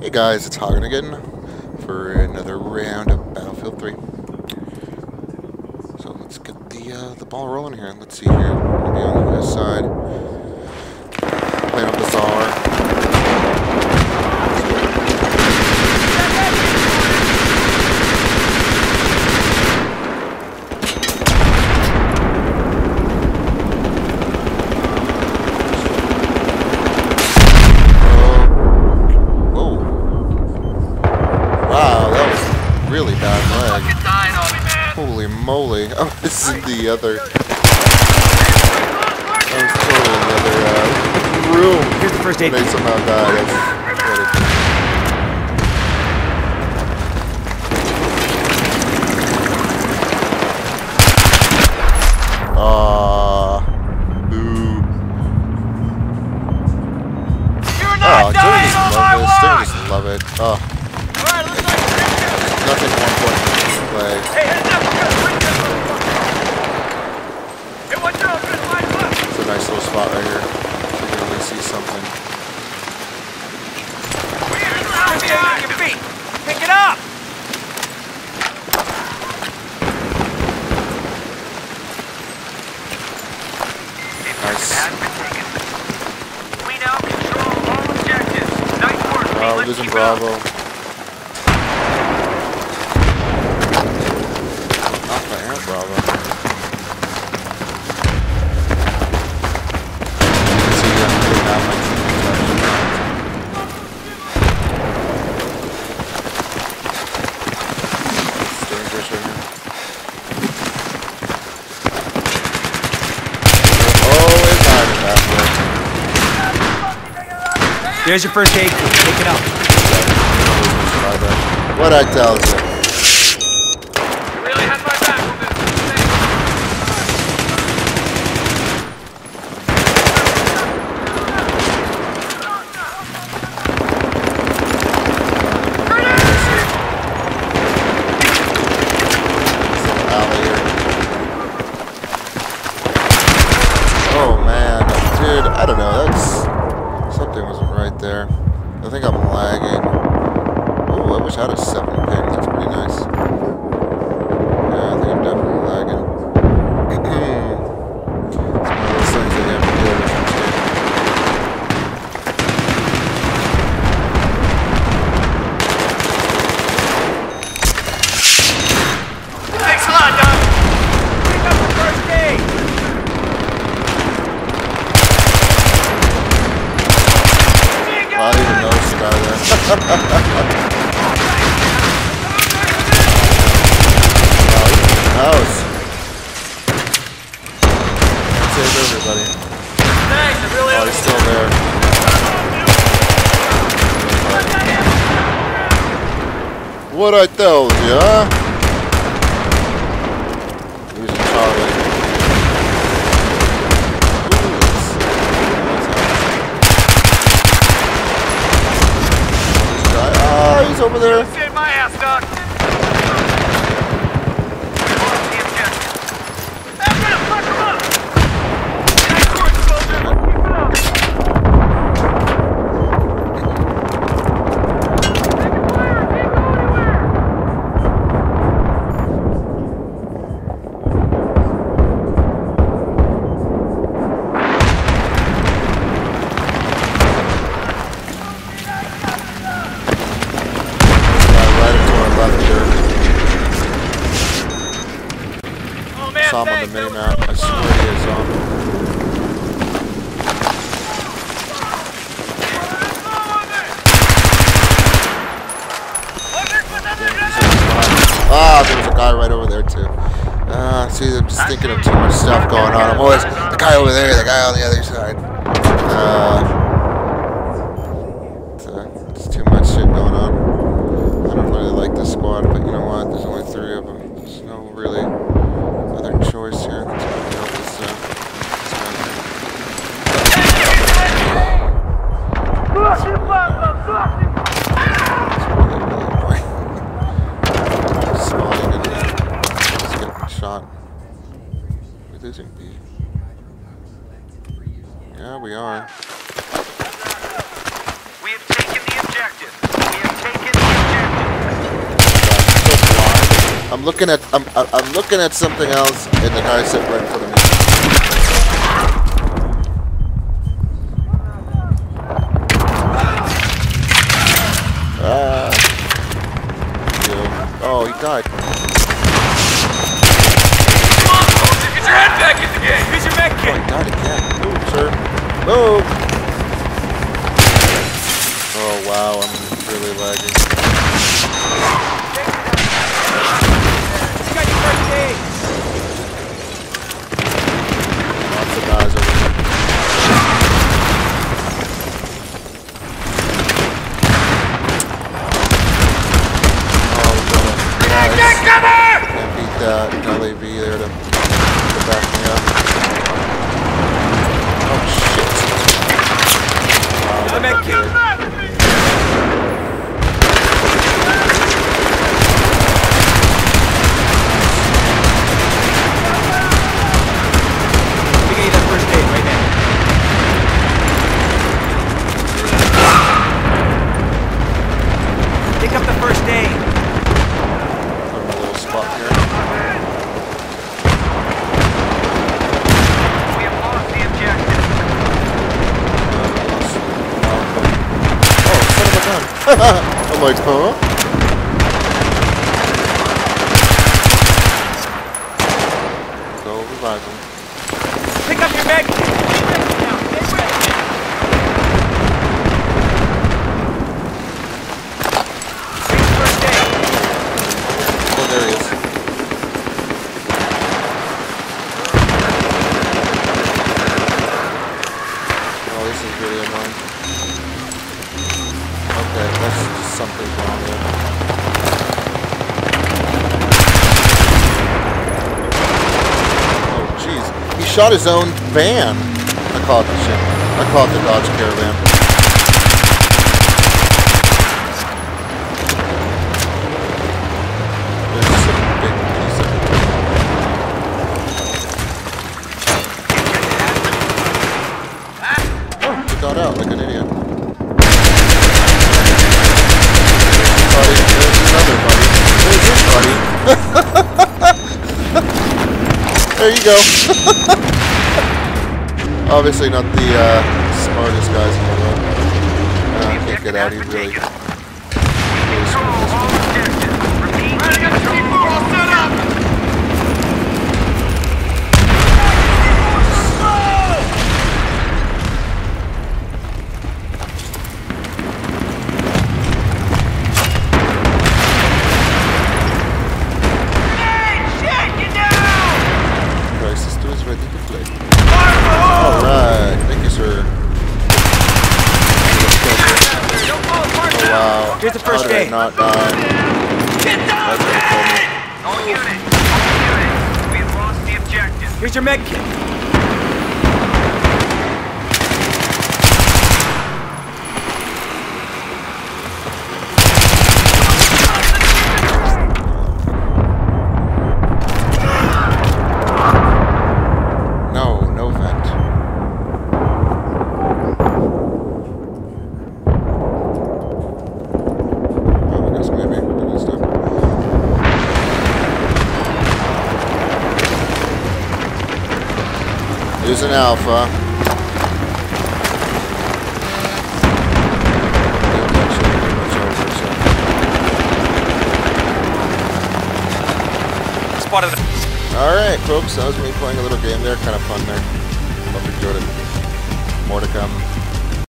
Hey guys, it's Hagen again for another round of Battlefield 3. So let's get the uh, the ball rolling here. Let's see here. We're gonna be on the west side. Playing on Bazaar. Oh. Whoa. Wow, that was really bad lag. Holy moly. Oh, this is the other. That was totally another uh, room. Here's the first aid. They somehow died. Little spot right here. You can really see something. Pick it up! Nice. We now control all objectives. Nice work. Oh, losing keep it up. Bravo. There's your first aid. Pick it up. What I tell. You really had my back on this. alley here. Oh man, dude, I don't know. That's something wasn't right there. I think I'm lagging. Oh, I wish I had a seven ping. That's pretty nice. Yeah, I think I'm definitely lagging. it's one of those things that you have to deal with. dude. Thanks a lot, Doc. Pick up the first aid. Well, I even noticed the guy there. Oh. What I told you, huh? Losing Charlie. Ooh, let's see. What's happening? This guy- Ah, he's over there. My ass, Doc. Saw him on the mini-map. I swear he is on. Ah, there was a guy right over there too. Ah, see, I'm just thinking of too much stuff going on. I'm always the guy over there, the guy on the other side. Uh, it's, uh, it's too much shit going on. I don't really like this squad, Yeah, we are. We have taken the objective. We have taken the objective. I'm looking at I'm I'm looking at something else, in the guy said right in front of me. Wow, I'm really lagging. You got your first aid. Lots of guys over here. Oh, Get nice. cover! Can't beat that. LAV there to, to back me up. Oh shit. Wow, Another med that's kit. good. We get you that first aid right now. Pick up the first aid. Put him in a little spot here. We have lost the objective. Oh, son of a gun. I'm like, huh? Go revive him. Pick up your med shot his own van. I call it the shit. I call it the Dodge Caravan. Got out like an idiot. Buddy, there's another buddy. There's this buddy. There you go. Obviously not the uh, smartest guys in the world. Uh, can't get out. He really, Here's the first How did I aid. not die? Get down, That's what he told me. All units, all units, we have lost the objective. Here's your med kit. Here's an alpha. Yeah, that's pretty much over, so. Spotted. Alright, folks, that was me playing a little game there. Kind of fun there. Hope you enjoyed it. More to come.